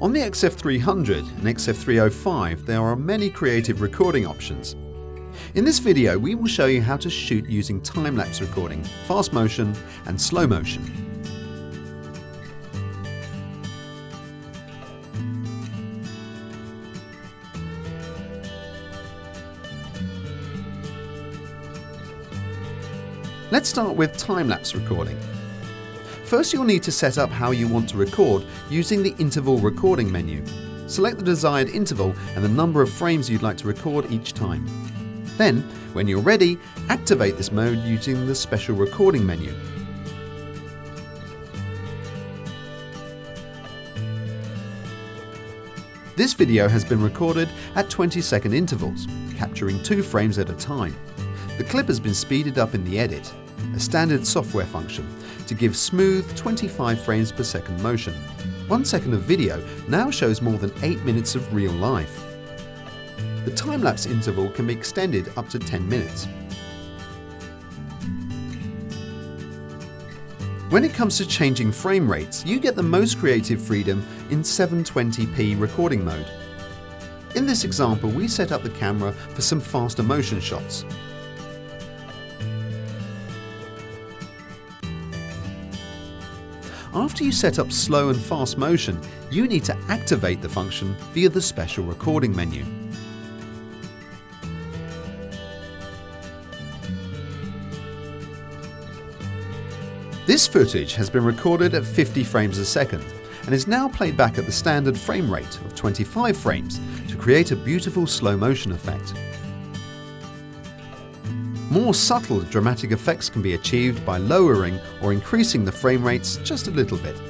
On the XF300 and XF305 there are many creative recording options. In this video we will show you how to shoot using time-lapse recording, fast motion and slow motion. Let's start with time-lapse recording. First you'll need to set up how you want to record using the interval recording menu. Select the desired interval and the number of frames you'd like to record each time. Then, when you're ready, activate this mode using the special recording menu. This video has been recorded at 20 second intervals, capturing two frames at a time. The clip has been speeded up in the edit, a standard software function, to give smooth 25 frames per second motion. One second of video now shows more than 8 minutes of real life. The time-lapse interval can be extended up to 10 minutes. When it comes to changing frame rates, you get the most creative freedom in 720p recording mode. In this example, we set up the camera for some faster motion shots. After you set up slow and fast motion, you need to activate the function via the special recording menu. This footage has been recorded at 50 frames a second and is now played back at the standard frame rate of 25 frames to create a beautiful slow motion effect. More subtle dramatic effects can be achieved by lowering or increasing the frame rates just a little bit.